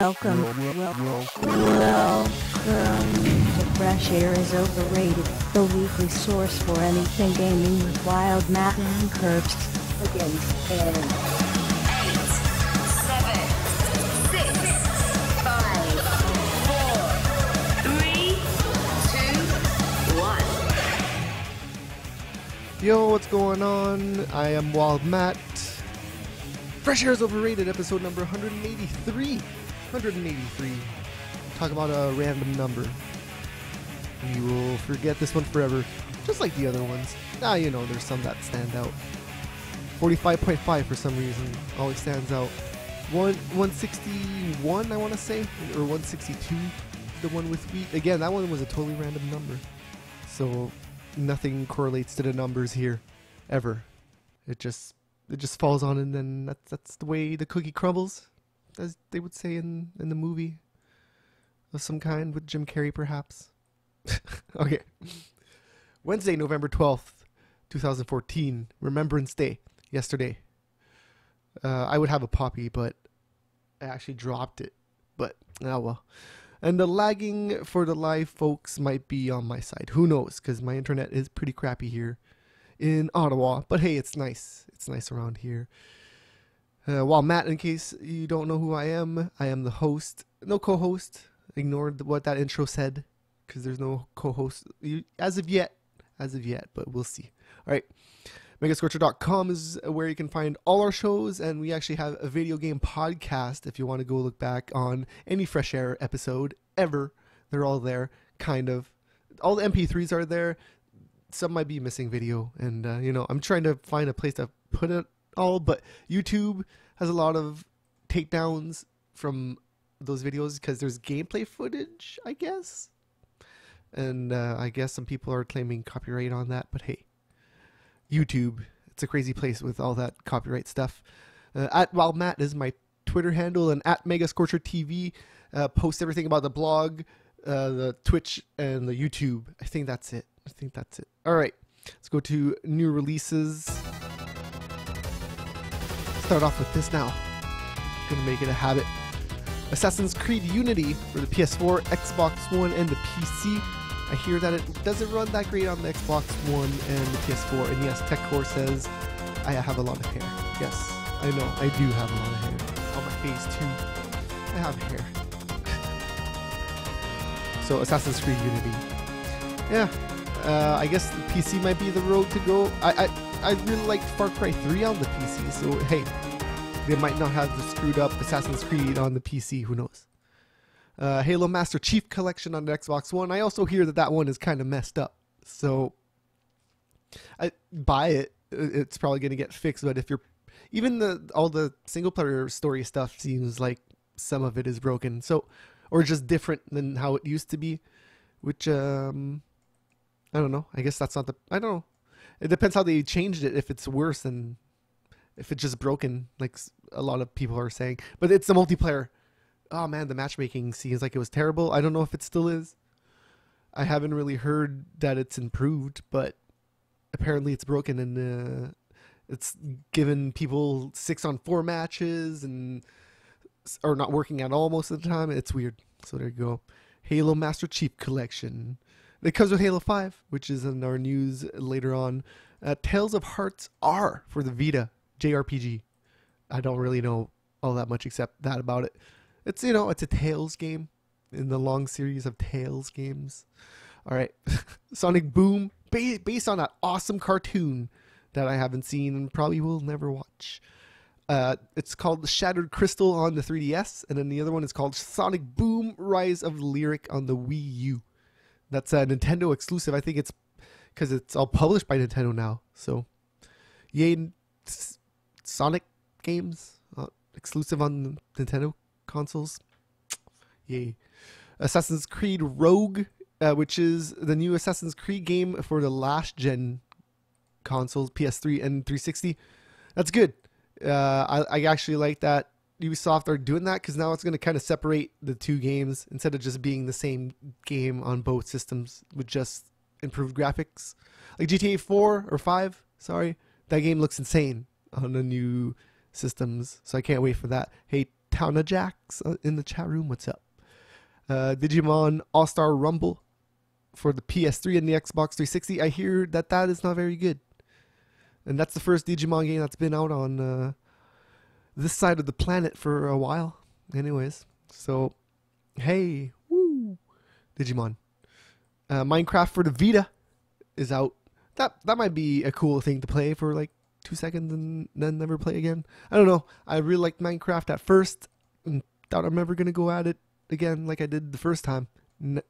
Welcome, welcome, to Fresh Air is Overrated, the weekly source for anything gaming with Wild Matt and Curbs against Aaron. Yo, what's going on? I am Wild Matt. Fresh Air is Overrated, episode number 183. 183. Talk about a random number. You will forget this one forever, just like the other ones. Ah, you know, there's some that stand out. 45.5 for some reason always stands out. One 161, I want to say, or 162. The one with wheat. Again, that one was a totally random number. So nothing correlates to the numbers here, ever. It just it just falls on, and then that's that's the way the cookie crumbles, as they would say in in the movie of some kind with Jim Carrey, perhaps. okay, Wednesday, November twelfth, two thousand fourteen, Remembrance Day. Yesterday, uh, I would have a poppy, but I actually dropped it. But ah well. And the lagging for the live folks might be on my side. Who knows? Because my internet is pretty crappy here in Ottawa. But hey, it's nice. It's nice around here. Uh, Wild Matt, in case you don't know who I am, I am the host. No co host. Ignored what that intro said because there's no co host as of yet. As of yet, but we'll see. All right. Megascorcher.com is where you can find all our shows, and we actually have a video game podcast if you want to go look back on any Fresh Air episode ever. They're all there, kind of. All the MP3s are there. Some might be missing video, and uh, you know, I'm trying to find a place to put it all, but YouTube has a lot of takedowns from those videos because there's gameplay footage, I guess. And uh, I guess some people are claiming copyright on that, but hey, YouTube. It's a crazy place with all that copyright stuff. Uh, at Wild Matt is my Twitter handle, and at Megascorcher TV uh, post everything about the blog, uh, the Twitch, and the YouTube. I think that's it. I think that's it. All right, let's go to new releases. Start off with this now. Gonna make it a habit. Assassin's Creed Unity for the PS4, Xbox One, and the PC. I hear that it doesn't run that great on the Xbox One and the PS4. And yes, TechCore says I have a lot of hair. Yes, I know, I do have a lot of hair. On my face too. I have hair. so Assassin's Creed Unity. Yeah, uh, I guess the PC might be the road to go. I, I I really liked Far Cry 3 on the PC, so hey, they might not have the screwed up Assassin's Creed on the PC. Who knows? Uh, Halo Master Chief Collection on the Xbox One. I also hear that that one is kind of messed up. So I buy it. It's probably going to get fixed. But if you're even the all the single player story stuff seems like some of it is broken. So or just different than how it used to be, which um I don't know. I guess that's not the I don't know. It depends how they changed it. If it's worse than if it's just broken, like a lot of people are saying. But it's the multiplayer. Oh man, the matchmaking seems like it was terrible. I don't know if it still is. I haven't really heard that it's improved, but apparently it's broken and uh, it's given people six on four matches and are not working at all most of the time. It's weird. So there you go. Halo Master Chief Collection. It comes with Halo 5, which is in our news later on. Uh, Tales of Hearts R for the Vita JRPG. I don't really know all that much except that about it. It's you know it's a Tales game in the long series of Tales games. All right, Sonic Boom, ba- based on that awesome cartoon that I haven't seen and probably will never watch. Uh, it's called Shattered Crystal on the 3DS, and then the other one is called Sonic Boom: Rise of Lyric on the Wii U. That's a Nintendo exclusive. I think it's because it's all published by Nintendo now. So, yay, Sonic games uh, exclusive on Nintendo consoles. Yay. Assassin's Creed Rogue, uh, which is the new Assassin's Creed game for the last gen consoles, PS3 and 360. That's good. Uh, I, I actually like that Ubisoft are doing that because now it's going to kind of separate the two games instead of just being the same game on both systems with just improved graphics. Like GTA 4 or 5, sorry, that game looks insane on the new systems, so I can't wait for that. Hey, Towna Jacks uh, in the chat room. What's up? Uh, Digimon All Star Rumble for the PS3 and the Xbox 360. I hear that that is not very good, and that's the first Digimon game that's been out on uh, this side of the planet for a while. Anyways, so hey, woo, Digimon. Uh, Minecraft for the Vita is out. That that might be a cool thing to play for like two seconds and then never play again. I don't know. I really liked Minecraft at first and doubt I'm ever gonna go at it again like I did the first time. N-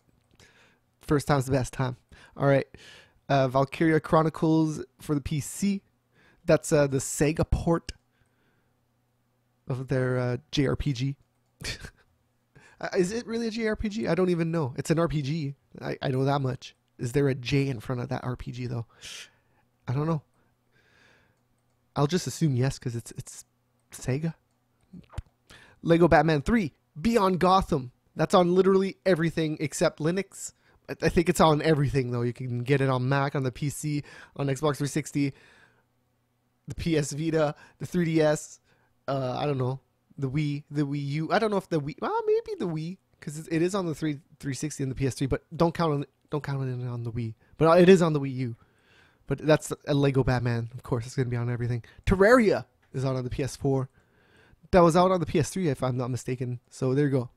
first time's the best time. All right. Uh, Valkyria Chronicles for the PC. That's uh, the Sega port of their uh, JRPG. Uh, Is it really a JRPG? I don't even know. It's an RPG. I, I know that much. Is there a J in front of that RPG though? I don't know. I'll just assume yes because it's it's Sega. Lego Batman 3 Beyond Gotham. That's on literally everything except Linux. I think it's on everything though. You can get it on Mac, on the PC, on Xbox 360, the PS Vita, the 3DS. Uh, I don't know the Wii, the Wii U. I don't know if the Wii. Well, maybe the Wii because it is on the 3 360 and the PS3. But don't count on don't count on it on the Wii. But it is on the Wii U. But that's a Lego Batman. Of course, it's gonna be on everything. Terraria is out on the PS4. That was out on the PS3, if I'm not mistaken. So there you go.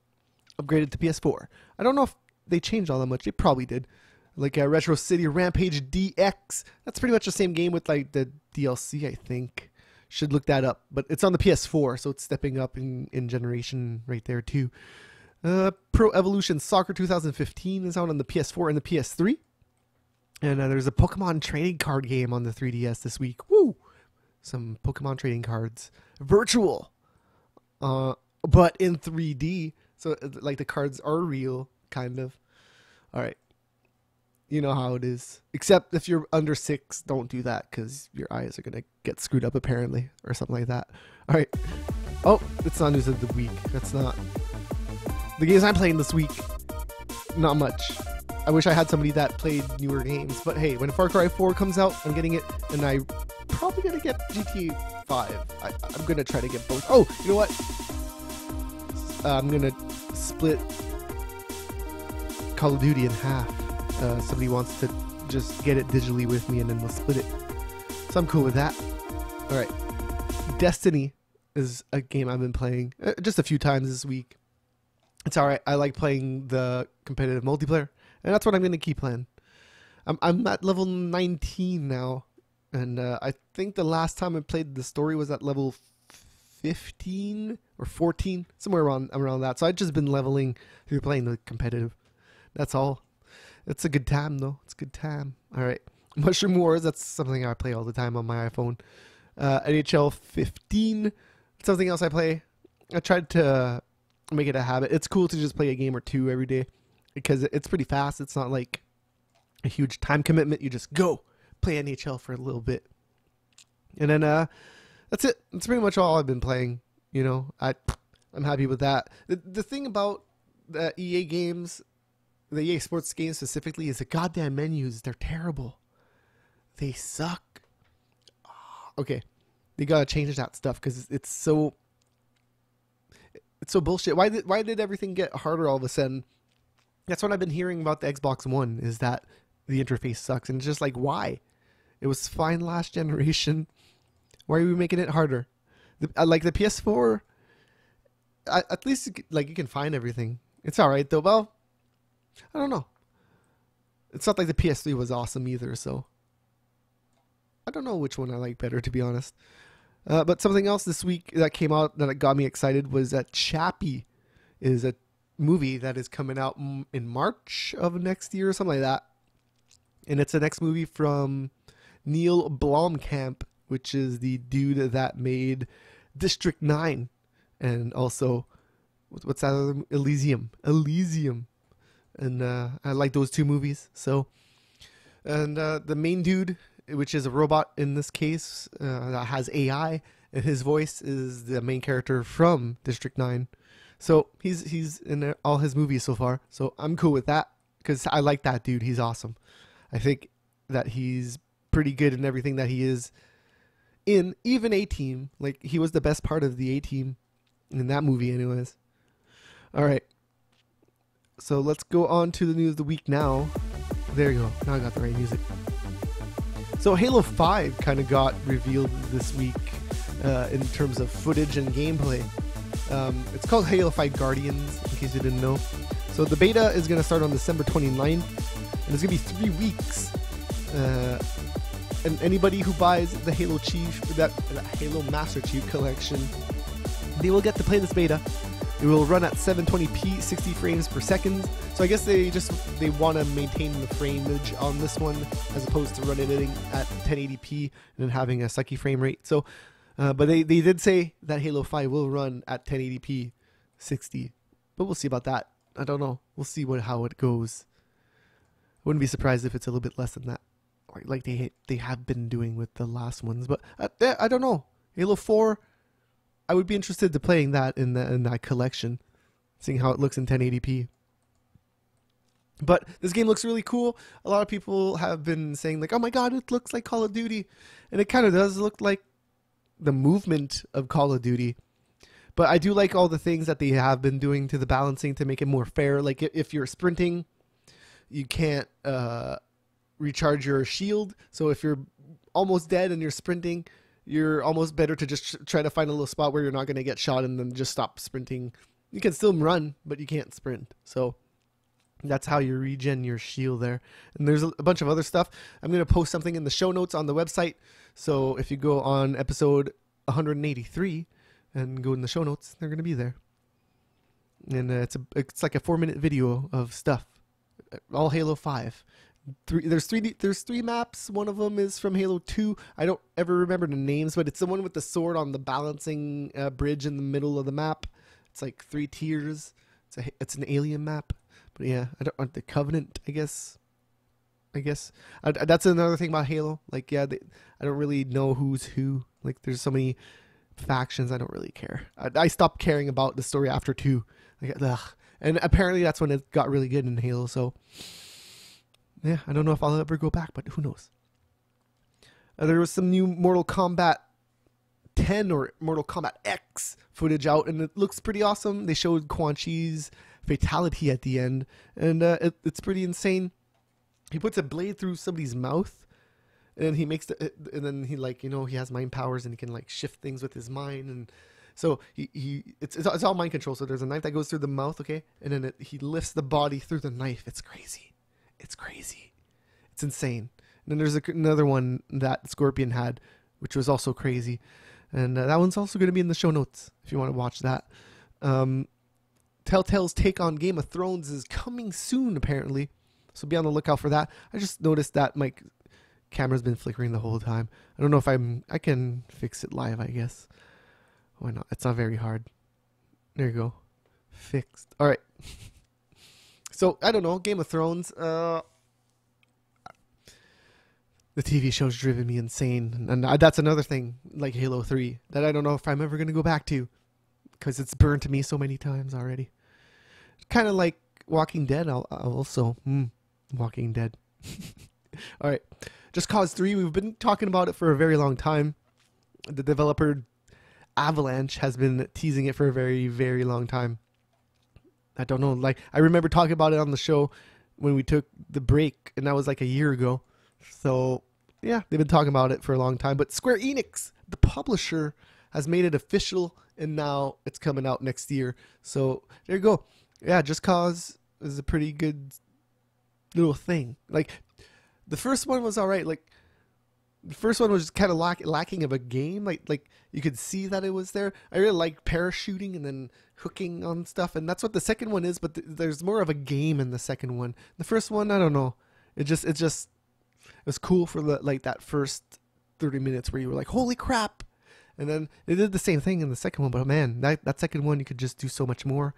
Upgraded to PS4. I don't know if they changed all that much. They probably did. Like uh, Retro City Rampage DX. That's pretty much the same game with like the DLC, I think. Should look that up. But it's on the PS4, so it's stepping up in, in generation right there too. Uh, Pro Evolution Soccer 2015 is out on the PS4 and the PS3. And uh, there's a Pokemon trading card game on the 3DS this week. Woo! Some Pokemon trading cards. Virtual. Uh, but in 3D. So, uh, like, the cards are real, kind of. All right. You know how it is. Except if you're under six, don't do that because your eyes are to get screwed up, apparently, or something like that. All right. Oh, it's not news of the week. That's not. The games I'm playing this week, not much. I wish I had somebody that played newer games, but hey, when Far Cry 4 comes out, I'm getting it, and I probably gonna get GTA 5. I, I'm gonna try to get both. Oh, you know what? Uh, I'm gonna split Call of Duty in half. Uh, somebody wants to just get it digitally with me, and then we'll split it. So I'm cool with that. All right, Destiny is a game I've been playing uh, just a few times this week. It's all right. I like playing the competitive multiplayer, and that's what I'm going to keep playing. I'm I'm at level 19 now, and uh, I think the last time I played the story was at level 15 or 14, somewhere around around that. So I've just been leveling through playing the competitive. That's all. It's a good time though. It's a good time. All right. Mushroom Wars. That's something I play all the time on my iPhone. Uh, NHL 15. Something else I play. I tried to make it a habit. It's cool to just play a game or two every day because it's pretty fast. It's not like a huge time commitment. You just go play NHL for a little bit, and then uh, that's it. That's pretty much all I've been playing. You know, I I'm happy with that. The the thing about the EA games, the EA Sports games specifically, is the goddamn menus. They're terrible. They suck. Okay, they gotta change that stuff because it's so it's so bullshit. Why did why did everything get harder all of a sudden? That's what I've been hearing about the Xbox One is that the interface sucks, and it's just like why? It was fine last generation. Why are we making it harder? The, uh, like the PS4, I, at least like you can find everything. It's all right though. Well, I don't know. It's not like the PS3 was awesome either, so I don't know which one I like better to be honest. Uh, but something else this week that came out that got me excited was that Chappie is a movie that is coming out in March of next year or something like that. And it's the next movie from Neil Blomkamp, which is the dude that made District 9 and also what's that other Elysium. Elysium. And uh, I like those two movies. So and uh, the main dude, which is a robot in this case, uh, that has AI, and his voice is the main character from District Nine. So he's he's in all his movies so far. So I'm cool with that because I like that dude. He's awesome. I think that he's pretty good in everything that he is in. Even A Team, like he was the best part of the A Team in that movie, anyways. All right. So let's go on to the news of the week now. There you go. Now I got the right music. So Halo 5 kind of got revealed this week uh, in terms of footage and gameplay. Um, it's called Halo 5 Guardians, in case you didn't know. So the beta is going to start on December 29th, and it's going to be three weeks. Uh, and anybody who buys the Halo Chief, that, that Halo Master Chief collection, they will get to play this beta. It will run at 720p, 60 frames per second. So I guess they just they want to maintain the frameage on this one as opposed to running it at 1080p and then having a sucky frame rate. So, uh, but they, they did say that Halo 5 will run at 1080p, 60. But we'll see about that. I don't know. We'll see what how it goes. I wouldn't be surprised if it's a little bit less than that, like like they they have been doing with the last ones. But uh, I don't know. Halo 4 I would be interested to playing that in the, in that collection, seeing how it looks in 1080p. But this game looks really cool. A lot of people have been saying like, "Oh my god, it looks like Call of Duty," and it kind of does look like the movement of Call of Duty. But I do like all the things that they have been doing to the balancing to make it more fair. Like if you're sprinting, you can't uh, recharge your shield. So if you're almost dead and you're sprinting, you're almost better to just try to find a little spot where you're not going to get shot and then just stop sprinting. You can still run, but you can't sprint. So that's how you regen your shield there. And there's a bunch of other stuff. I'm going to post something in the show notes on the website. So if you go on episode 183 and go in the show notes, they're going to be there. And uh, it's a it's like a 4 minute video of stuff. All Halo 5 three there's three there's three maps. One of them is from halo 2 i don't ever remember the names but it's the one with the sword on the balancing uh, bridge in the middle of the map. It's like three tiers. It's a it's an alien map. But yeah i don't want the covenant i guess? I guess. I, that's another thing about halo. Like yeah they, i don't really know who's who. Like there's so many factions i don't really care. I, I stopped caring about the story after two. Like and apparently that's when it got really good in halo so yeah, I don't know if I'll ever go back, but who knows? Uh, there was some new Mortal Kombat 10 or Mortal Kombat X footage out, and it looks pretty awesome. They showed Quan Chi's fatality at the end, and uh, it, it's pretty insane. He puts a blade through somebody's mouth, and he makes the, and then he like you know he has mind powers and he can like shift things with his mind, and so he, he it's, it's all mind control. So there's a knife that goes through the mouth, okay, and then it, he lifts the body through the knife. It's crazy. It's crazy. It's insane. And then there's a, another one that Scorpion had, which was also crazy. And uh, that one's also going to be in the show notes if you want to watch that. Um, Telltale's take on Game of Thrones is coming soon, apparently. So be on the lookout for that. I just noticed that my camera's been flickering the whole time. I don't know if I'm. I can fix it live. I guess. Why not? It's not very hard. There you go. Fixed. All right. So I don't know. Game of Thrones. Uh, the TV show's driven me insane, and that's another thing, like Halo Three, that I don't know if I'm ever gonna go back to, because it's burned to me so many times already. Kind of like Walking Dead. Also, mm, Walking Dead. All right, Just Cause Three. We've been talking about it for a very long time. The developer Avalanche has been teasing it for a very, very long time. I don't know. Like I remember talking about it on the show when we took the break, and that was like a year ago. So yeah, they've been talking about it for a long time. But Square Enix, the publisher, has made it official, and now it's coming out next year. So there you go. Yeah, Just Cause is a pretty good little thing. Like the first one was all right. Like the first one was kind of lack, lacking of a game. Like like you could see that it was there. I really like parachuting and then hooking on stuff, and that's what the second one is. But th- there's more of a game in the second one. The first one, I don't know. It just it just it was cool for the like that first thirty minutes where you were like, holy crap, and then they did the same thing in the second one. But man, that that second one you could just do so much more,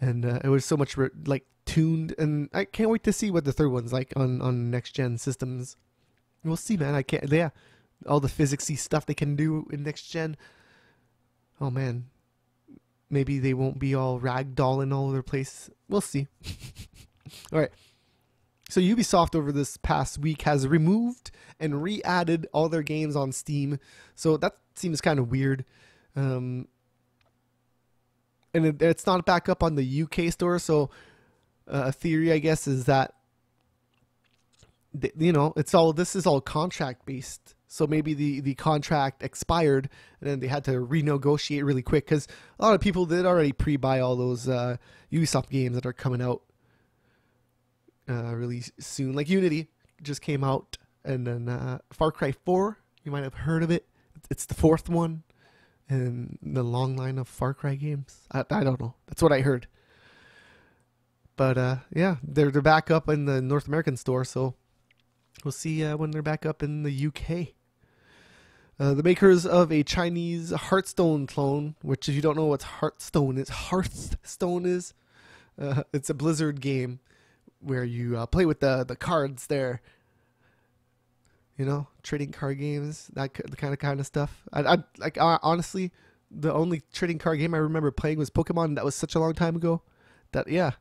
and uh, it was so much re- like tuned. And I can't wait to see what the third one's like on on next gen systems. We'll see, man. I can't. Yeah, all the physicsy stuff they can do in next gen. Oh man, maybe they won't be all ragdolling all over the place. We'll see. all right. So Ubisoft over this past week has removed and re-added all their games on Steam. So that seems kind of weird. Um, and it, it's not back up on the UK store. So uh, a theory, I guess, is that th- you know it's all this is all contract based. So maybe the the contract expired, and then they had to renegotiate really quick because a lot of people did already pre-buy all those uh, Ubisoft games that are coming out uh, really soon. Like Unity just came out, and then uh, Far Cry 4. You might have heard of it. It's the fourth one in the long line of Far Cry games. I, I don't know. That's what I heard. But uh, yeah, they're they're back up in the North American store, so we'll see uh, when they're back up in the UK. Uh, the makers of a Chinese Hearthstone clone, which if you don't know what Hearthstone is, Hearthstone is, uh, it's a Blizzard game where you uh, play with the the cards there. You know, trading card games, that the kind of kind of stuff. I, I like uh, honestly, the only trading card game I remember playing was Pokemon. That was such a long time ago. That yeah,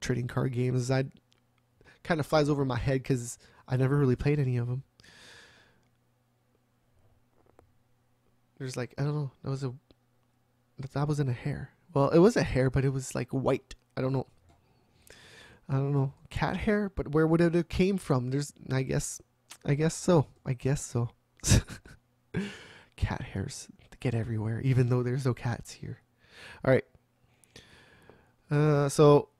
trading card games. I kind of flies over my head because I never really played any of them. There's like I don't know. That was a that wasn't a hair. Well, it was a hair, but it was like white. I don't know. I don't know, cat hair, but where would it have came from? There's, I guess, I guess so. I guess so. cat hairs get everywhere, even though there's no cats here. All right. Uh, so,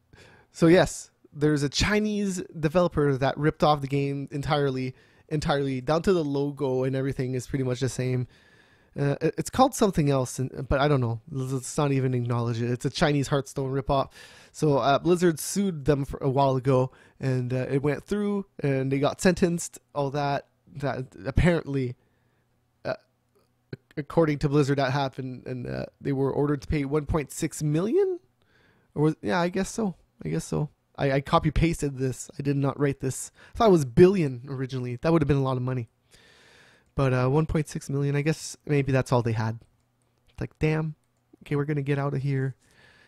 so yes, there's a Chinese developer that ripped off the game entirely, entirely down to the logo and everything is pretty much the same. Uh, it's called something else, but I don't know. Let's not even acknowledge it. It's a Chinese Hearthstone ripoff. So uh, Blizzard sued them for a while ago, and uh, it went through, and they got sentenced. All that that apparently, uh, according to Blizzard, that happened, and uh, they were ordered to pay 1.6 million. Or was yeah, I guess so. I guess so. I, I copy pasted this. I did not write this. I thought it was billion originally. That would have been a lot of money. But uh, 1.6 million. I guess maybe that's all they had. It's Like, damn. Okay, we're gonna get out of here.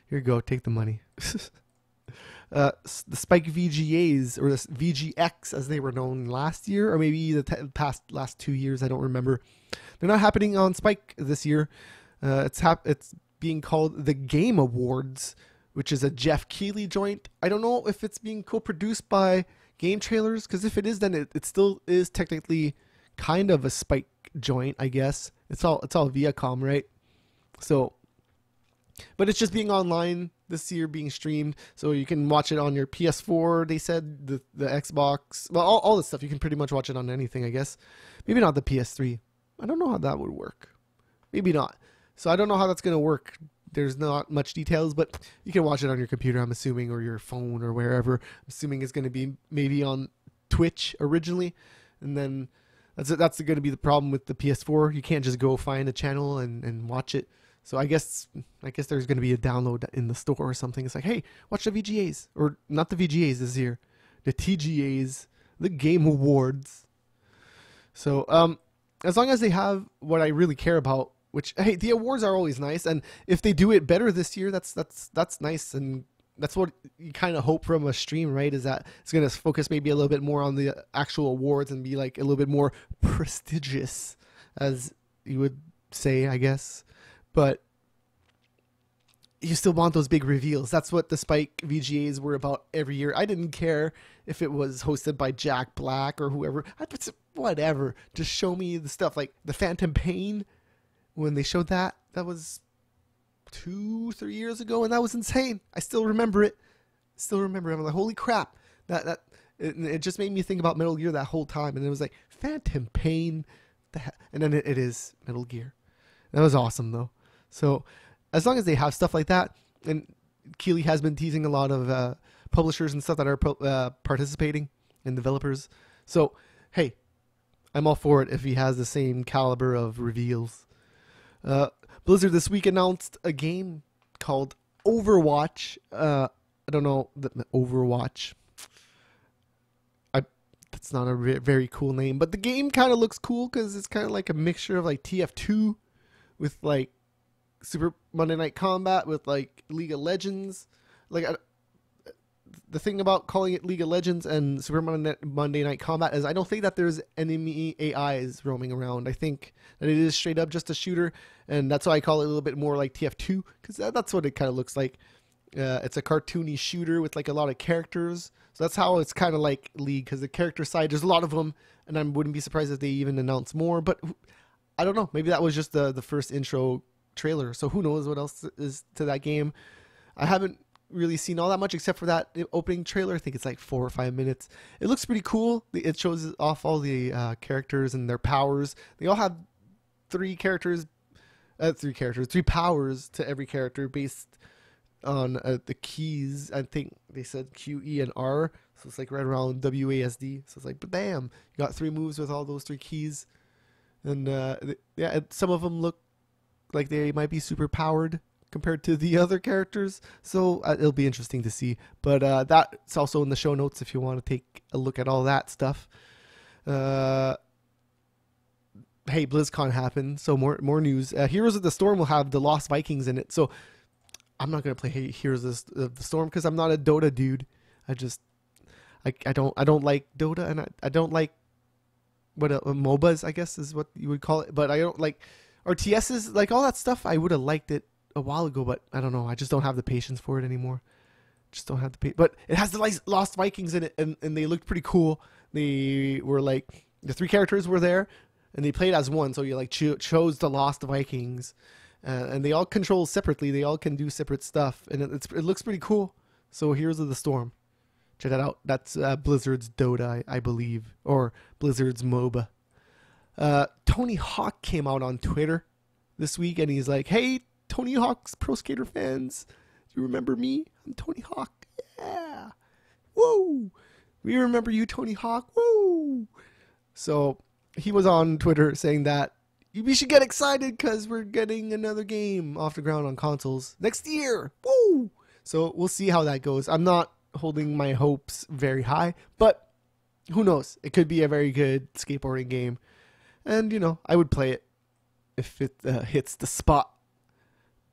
Here you go. Take the money. uh, the Spike VGAs or the VGX as they were known last year, or maybe the past last two years. I don't remember. They're not happening on Spike this year. Uh, it's hap- It's being called the Game Awards, which is a Geoff Keighley joint. I don't know if it's being co-produced by Game Trailers, because if it is, then it, it still is technically kind of a Spike joint, I guess. It's all it's all Viacom, right? So, but it's just being online this year, being streamed, so you can watch it on your PS4. They said the the Xbox, well, all all this stuff you can pretty much watch it on anything, I guess. Maybe not the PS3. I don't know how that would work. Maybe not. So I don't know how that's gonna work. There's not much details, but you can watch it on your computer, I'm assuming, or your phone, or wherever. I'm assuming it's gonna be maybe on Twitch originally, and then that's that's going to be the problem with the PS4. You can't just go find a channel and, and watch it. So I guess I guess there's going to be a download in the store or something. It's like, hey, watch the VGAs or not the VGAs this year, the TGAs, the Game Awards. So um, as long as they have what I really care about, which hey, the awards are always nice, and if they do it better this year, that's that's that's nice and that's what you kind of hope from a stream, right? Is that it's going to focus maybe a little bit more on the actual awards and be like a little bit more prestigious, as you would say, I guess. But you still want those big reveals. That's what the Spike VGAs were about every year. I didn't care if it was hosted by Jack Black or whoever. I whatever. Just show me the stuff like the Phantom Pain when they showed that. That was two, three years ago, and that was insane. I still remember it. Still remember. it. I'm like, holy crap! That that it, it just made me think about Metal Gear that whole time, and it was like Phantom Pain, and then it, it is Metal Gear. That was awesome though. So as long as they have stuff like that, and Keighley has been teasing a lot of uh, publishers and stuff that are uh, participating and developers. So hey, I'm all for it if he has the same caliber of reveals. Uh, Blizzard this week announced a game called Overwatch. Uh, I don't know the Overwatch. I that's not a re- very cool name, but the game kind of looks cool because it's kind of like a mixture of like TF2 with like Super Monday Night Combat with like League of Legends. Like the thing about calling it League of Legends and Super Monday, Night Combat is I don't think that there's enemy AIs roaming around. I think that it is straight up just a shooter, and that's why I call it a little bit more like TF2 because that, that's what it kind of looks like. Uh, it's a cartoony shooter with like a lot of characters. So that's how it's kind of like League because the character side, there's a lot of them, and I wouldn't be surprised if they even announce more. But I don't know. Maybe that was just the the first intro trailer. So who knows what else is to that game? I haven't really seen all that much except for that opening trailer. I think it's like four or five minutes. It looks pretty cool. It shows off all the uh, characters and their powers. They all have three characters, uh, three characters, three powers to every character based on uh, the keys. I think they said Q, E, and R. So it's like right around W, A, S, D. So it's like, bam, you got three moves with all those three keys. And uh, yeah, some of them look like they might be super powered compared to the other characters. So uh, it'll be interesting to see. But uh, that's also in the show notes if you want to take a look at all that stuff. Uh, hey, BlizzCon happened, so more more news. Uh, Heroes of the Storm will have the Lost Vikings in it. So I'm not gonna play Heroes of the Storm because I'm not a Dota dude. I just I, I don't I don't like Dota and I, I don't like what uh, MOBAs I guess is what you would call it. But I don't like RTSs like all that stuff. I would have liked it a while ago, but I don't know. I just don't have the patience for it anymore. Just don't have the patience. But it has the Lost Vikings in it, and, and they looked pretty cool. They were like the three characters were there, and they played as one. So you like cho- chose the Lost Vikings, uh, and they all control separately. They all can do separate stuff, and it, it looks pretty cool. So Heroes of the Storm, check that out. That's uh, Blizzard's Dota, I, I, believe, or Blizzard's MOBA. Uh, Tony Hawk came out on Twitter this week, and he's like, "Hey, Tony Hawk's Pro Skater fans. Do you remember me? I'm Tony Hawk. Yeah. Woo. We remember you, Tony Hawk. Woo. So he was on Twitter saying that we should get excited because we're getting another game off the ground on consoles next year. Woo. So we'll see how that goes. I'm not holding my hopes very high, but who knows? It could be a very good skateboarding game. And, you know, I would play it if it uh, hits the spot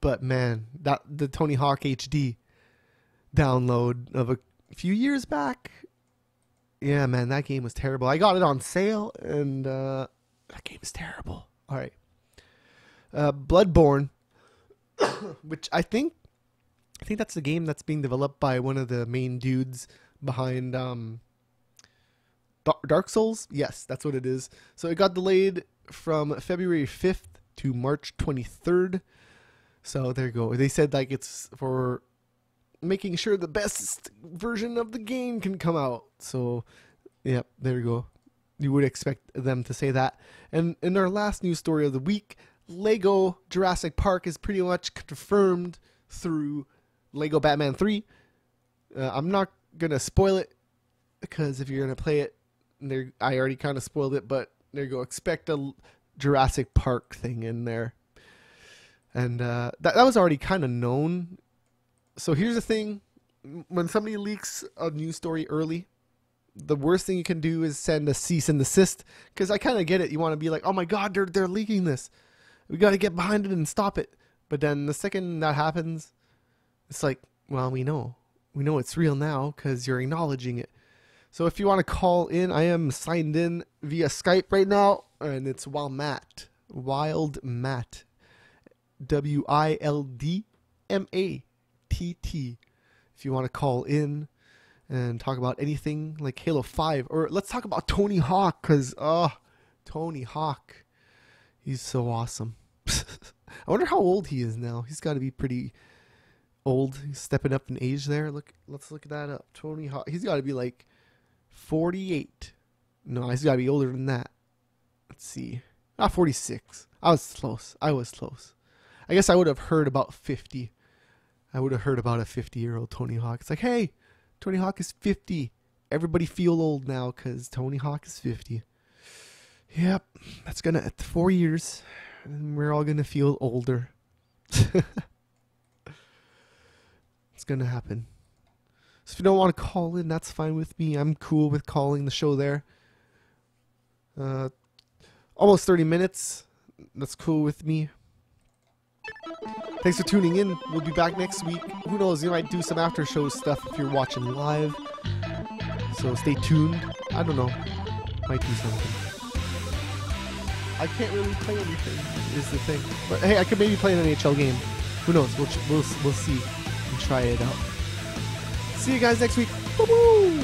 but man, that the Tony Hawk HD download of a few years back, yeah, man, that game was terrible. I got it on sale, and uh, that game is terrible. All right, uh, Bloodborne, which I think, I think that's the game that's being developed by one of the main dudes behind um, Dark Souls. Yes, that's what it is. So it got delayed from February fifth to March twenty third. So there you go. They said like it's for making sure the best version of the game can come out. So, yep, there you go. You would expect them to say that. And in our last news story of the week, Lego Jurassic Park is pretty much confirmed through Lego Batman 3. Uh, I'm not going to spoil it because if you're going to play it, there I already kind of spoiled it, but there you go. Expect a Jurassic Park thing in there and uh, that that was already kind of known. So here's the thing: when somebody leaks a news story early, the worst thing you can do is send a cease and desist. Because I kind of get it. You want to be like, "Oh my God, they're they're leaking this. We got to get behind it and stop it." But then the second that happens, it's like, well, we know, we know it's real now because you're acknowledging it. So if you want to call in, I am signed in via Skype right now, and it's Wild Matt, Wild Matt, W I L D M A T T. If you want to call in and talk about anything like Halo 5, or let's talk about Tony Hawk, because, oh, Tony Hawk. He's so awesome. I wonder how old he is now. He's got to be pretty old. He's stepping up in age there. Look, let's look that up. Tony Hawk. He's got to be like 48. No, he's got to be older than that. Let's see. Ah, 46. I was close. I was close. I guess I would have heard about 50. I would have heard about a 50 year old Tony Hawk. It's like, hey, Tony Hawk is 50. Everybody feel old now because Tony Hawk is 50. Yep, that's gonna at four years, and we're all gonna feel older. it's gonna happen. So if you don't want to call in, that's fine with me. I'm cool with calling the show there. Uh, almost 30 minutes. That's cool with me. Thanks for tuning in. We'll be back next week. Who knows? You might do some after show stuff if you're watching live. So stay tuned. I don't know. Might do something. I can't really play anything. Is the thing. But hey, I could maybe play an NHL game. Who knows? We'll we'll we'll see and try it out. See you guys next week. Woo-woo!